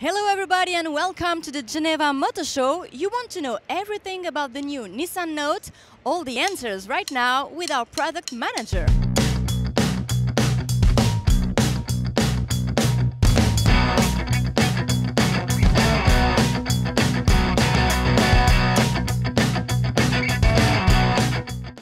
Hello, everybody, and welcome to the Geneva Motor Show. You want to know everything about the new Nissan Note? All the answers right now with our product manager.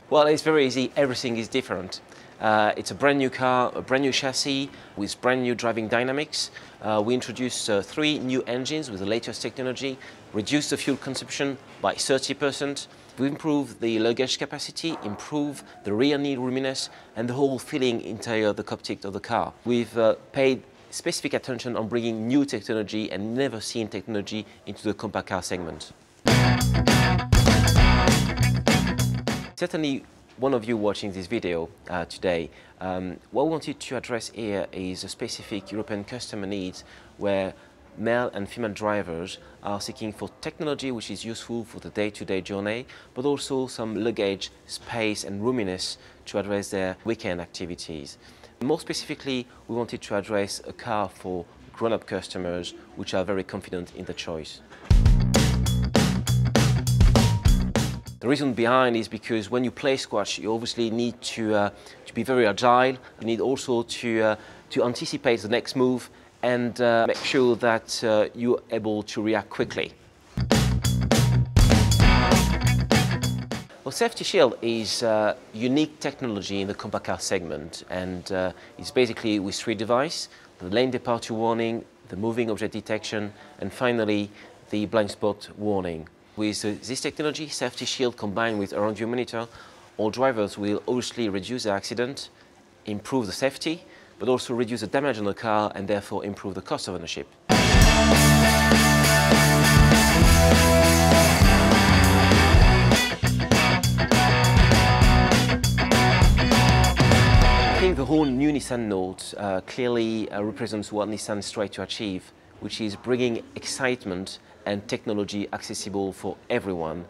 Well, it's very easy. Everything is different. Uh, it's a brand new car, a brand new chassis with brand new driving dynamics. Uh, we introduced uh, three new engines with the latest technology, reduced the fuel consumption by 30%. We improved the luggage capacity, improved the rear knee roominess, and the whole feeling interior the cockpit of the car. We've uh, paid specific attention on bringing new technology and never seen technology into the compact car segment. Certainly, one of you watching this video uh, today, um, what we wanted to address here is a specific European customer needs where male and female drivers are seeking for technology which is useful for the day-to-day -day journey, but also some luggage, space and roominess to address their weekend activities. More specifically, we wanted to address a car for grown-up customers which are very confident in the choice. The reason behind is because when you play squash, you obviously need to, uh, to be very agile. You need also to, uh, to anticipate the next move and uh, make sure that uh, you're able to react quickly. Well, Safety Shield is unique technology in the compact car segment and uh, it's basically with three devices, the lane departure warning, the moving object detection and finally the blind spot warning. With uh, this technology, Safety Shield combined with Around View Monitor, all drivers will obviously reduce the accident, improve the safety, but also reduce the damage on the car and therefore improve the cost of ownership. I think the whole new Nissan Note uh, clearly uh, represents what Nissan is trying to achieve, which is bringing excitement and technology accessible for everyone.